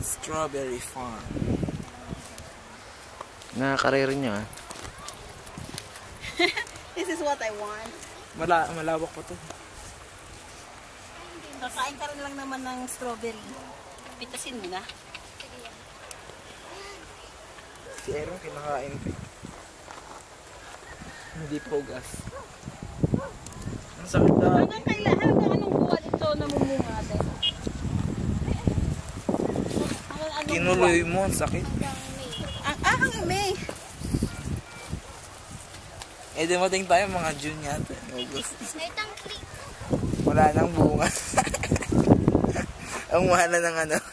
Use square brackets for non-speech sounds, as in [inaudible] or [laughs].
Strawberry farm. Nakakarera niya ah. [laughs] This is what I want. Mala malawak pa to. Kakain ka rin lang naman ng strawberry. Pitasin mo na. Si Aaron kinakain ko. Hindi pa ugas. Ang sakit na. Hanggang kailan, Tinuloy mo, sakit. Ang ah, ang May. Eh, dumating tayo mga June yata. August. May tangklik. Wala nang bunga. [laughs] ang mahala ng ano. [laughs]